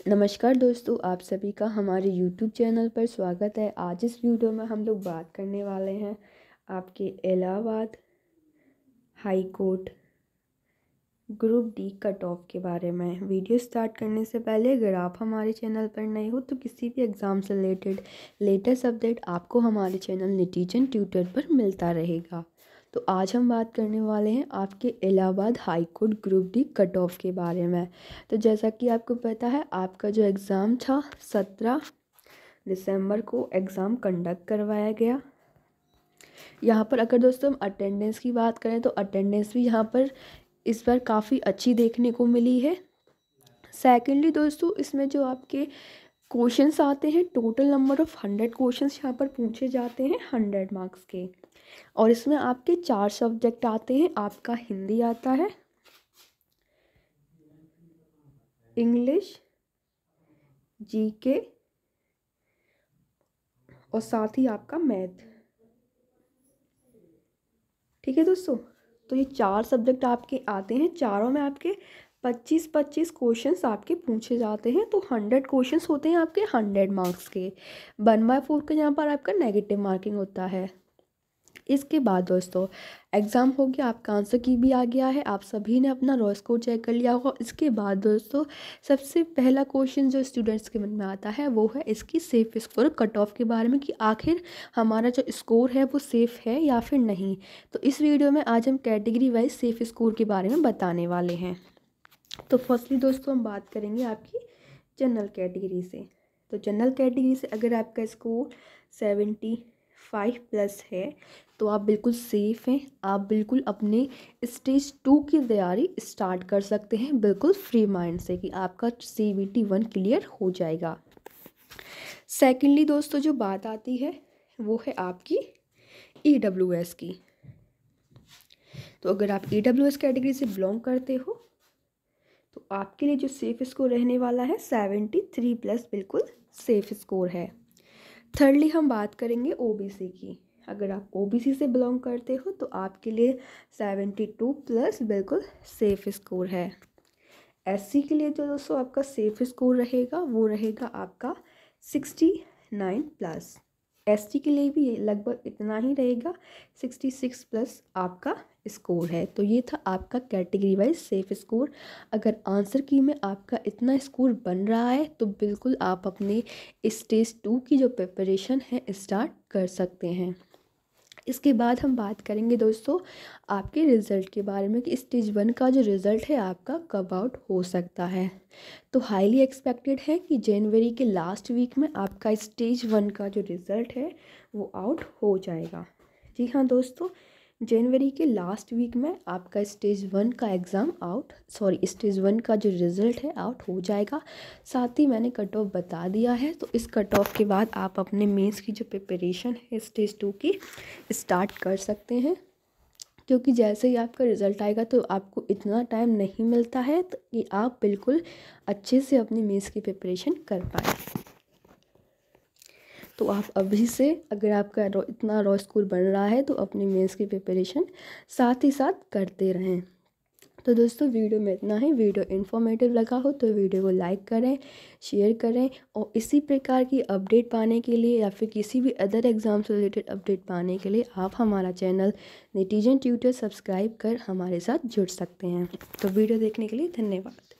नमस्कार दोस्तों, आप सभी का हमारे YouTube चैनल पर स्वागत है। आज इस वीडियो में हम लोग बात करने वाले हैं आपके Allahabad high court group D cut off के बारे में। वीडियो स्टार्ट करने से पहले अगर आप हमारे चैनल पर नए हो तो किसी भी एग्ज़ाम से रिलेटेड लेटेस्ट अपडेट आपको हमारे चैनल निटीजन ट्यूटर पर मिलता रहेगा। तो आज हम बात करने वाले हैं आपके Allahabad high court group D cut off के बारे में। तो जैसा कि आपको पता है, आपका जो एग्ज़ाम था, सत्रह दिसंबर को एग्ज़ाम कंडक्ट करवाया गया। यहाँ पर अगर दोस्तों हम अटेंडेंस की बात करें तो अटेंडेंस भी यहाँ पर इस बार काफ़ी अच्छी देखने को मिली है। सेकेंडली दोस्तों, इसमें जो आपके क्वेश्चंस आते हैं, total number of hundred questions यहाँ पर पूछे जाते हैं, हंड्रेड मार्क्स के। और इसमें आपके चार सब्जेक्ट आते हैं। आपका हिंदी आता है, इंग्लिश, जीके और साथ ही आपका मैथ। ठीक है दोस्तों? तो ये चार सब्जेक्ट आपके आते हैं। चारों में आपके पच्चीस पच्चीस क्वेश्चंस आपके पूछे जाते हैं। तो हंड्रेड क्वेश्चंस होते हैं आपके, हंड्रेड मार्क्स के। वन बाय फोर के यहाँ पर आपका नेगेटिव मार्किंग होता है। इसके बाद दोस्तों एग्ज़ाम हो गया, आपका आंसर की भी आ गया है, आप सभी ने अपना रॉ स्कोर चेक कर लिया होगा इसके बाद दोस्तों, सबसे पहला क्वेश्चन जो स्टूडेंट्स के मन में आता है, वो है इसकी सेफ़ स्कोर कट ऑफ़ के बारे में कि आखिर हमारा जो स्कोर है, वो सेफ़ है या फिर नहीं। तो इस वीडियो में आज हम कैटेगरी वाइज सेफ़ स्कोर के बारे में बताने वाले हैं। तो फर्स्टली दोस्तों, हम बात करेंगे आपकी जनरल कैटेगरी से। तो जनरल कैटेगरी से अगर आपका स्कोर सेवेंटी फाइव प्लस है तो आप बिल्कुल सेफ़ हैं। आप बिल्कुल अपने स्टेज टू की तैयारी स्टार्ट कर सकते हैं, बिल्कुल फ्री माइंड से कि आपका C B T one clear हो जाएगा। सेकेंडली दोस्तों, जो बात आती है, वो है आपकी ई डब्ल्यू एस की। तो अगर आप ई डब्ल्यू एस कैटेगरी से बिलोंग करते हो तो आपके लिए जो सेफ़ स्कोर रहने वाला है सेवेंटी थ्री प्लस बिल्कुल सेफ़ स्कोर है। थर्डली हम बात करेंगे ओबीसी की। अगर आप ओबीसी से बिलोंग करते हो तो आपके लिए सेवेंटी टू प्लस बिल्कुल सेफ़ स्कोर है। एससी के लिए जो दोस्तों आपका सेफ़ स्कोर रहेगा, वो रहेगा आपका सिक्सटी नाइन प्लस एसटी के लिए भी लगभग इतना ही रहेगा। सिक्सटी सिक्स प्लस आपका स्कोर है। तो ये था आपका कैटेगरी वाइज सेफ़ स्कोर। अगर आंसर की में आपका इतना स्कोर बन रहा है तो बिल्कुल आप अपने स्टेज टू की जो प्रिपरेशन है, स्टार्ट कर सकते हैं। इसके बाद हम बात करेंगे दोस्तों आपके रिज़ल्ट के बारे में कि स्टेज वन का जो रिज़ल्ट है आपका कब आउट हो सकता है। तो हाईली एक्सपेक्टेड है कि जनवरी के लास्ट वीक में आपका स्टेज वन का जो रिज़ल्ट है वो आउट हो जाएगा। जी हाँ दोस्तों जनवरी के लास्ट वीक में आपका स्टेज वन का exam out sorry stage one का जो रिज़ल्ट है आउट हो जाएगा। साथ ही मैंने कट ऑफ़ बता दिया है तो इस कट ऑफ़ के बाद आप अपने मेंस की जो प्रिपरेशन है स्टेज टू की स्टार्ट कर सकते हैं। क्योंकि जैसे ही आपका रिज़ल्ट आएगा तो आपको इतना टाइम नहीं मिलता है तो कि आप बिल्कुल अच्छे से अपनी मेंस की प्रिपरेशन कर पाएँ। तो आप अभी से अगर आपका इतना रॉ स्कोर बढ़ रहा है तो अपनी मेंस की प्रिपरेशन साथ ही साथ करते रहें। तो दोस्तों, वीडियो में इतना ही। वीडियो इन्फॉर्मेटिव लगा हो तो वीडियो को लाइक करें, शेयर करें और इसी प्रकार की अपडेट पाने के लिए या फिर किसी भी अदर एग्ज़ाम से रिलेटेड अपडेट पाने के लिए आप हमारा चैनल नेटिजन ट्यूटर सब्सक्राइब कर हमारे साथ जुड़ सकते हैं। तो वीडियो देखने के लिए धन्यवाद।